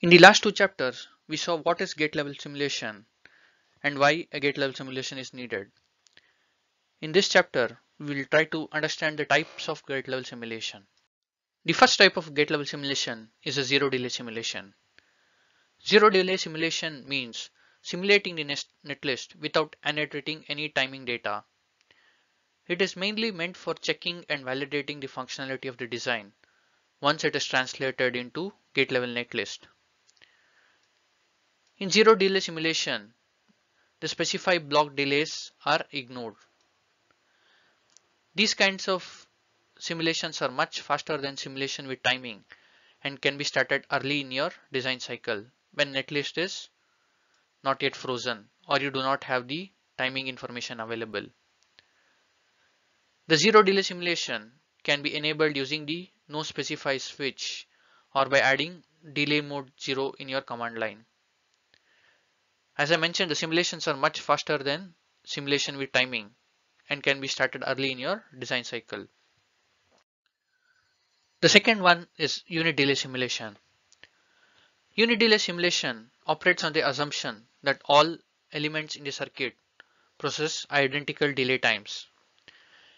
In the last two chapters, we saw what is gate level simulation and why a gate level simulation is needed. In this chapter, we will try to understand the types of gate level simulation. The first type of gate level simulation is a zero delay simulation. Zero delay simulation means simulating the netlist without annotating any timing data. It is mainly meant for checking and validating the functionality of the design once it is translated into gate level netlist. In zero delay simulation, the specified block delays are ignored. These kinds of simulations are much faster than simulation with timing and can be started early in your design cycle when netlist is not yet frozen or you do not have the timing information available. The zero delay simulation can be enabled using the no specify switch or by adding delay mode 0 in your command line. As I mentioned, the simulations are much faster than simulation with timing and can be started early in your design cycle. The second one is unit delay simulation. Unit delay simulation operates on the assumption that all elements in the circuit process identical delay times.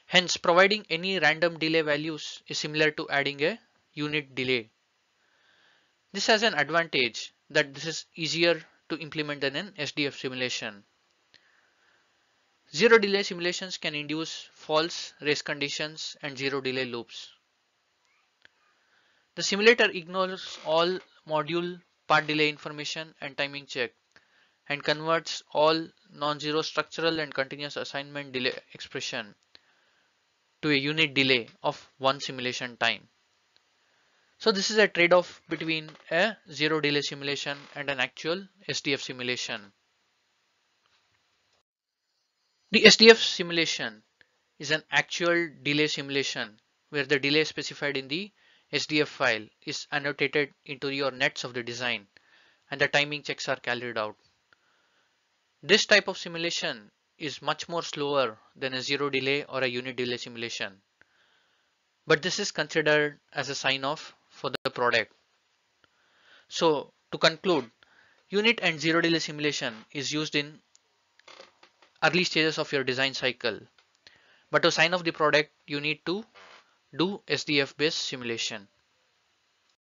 Hence, providing any random delay values is similar to adding a unit delay. This has an advantage that this is easier to implement an SDF simulation. Zero delay simulations can induce false race conditions and zero delay loops. The simulator ignores all module path delay information and timing check and converts all non-zero structural and continuous assignment delay expression to a unit delay of one simulation time. So this is a trade-off between a zero delay simulation and an actual SDF simulation. The SDF simulation is an actual delay simulation where the delay specified in the SDF file is annotated into your nets of the design and the timing checks are carried out. This type of simulation is much more slower than a zero delay or a unit delay simulation. But this is considered as a sign of for the product. So to conclude, unit and zero delay simulation is used in early stages of your design cycle. But to sign off the product, you need to do SDF based simulation.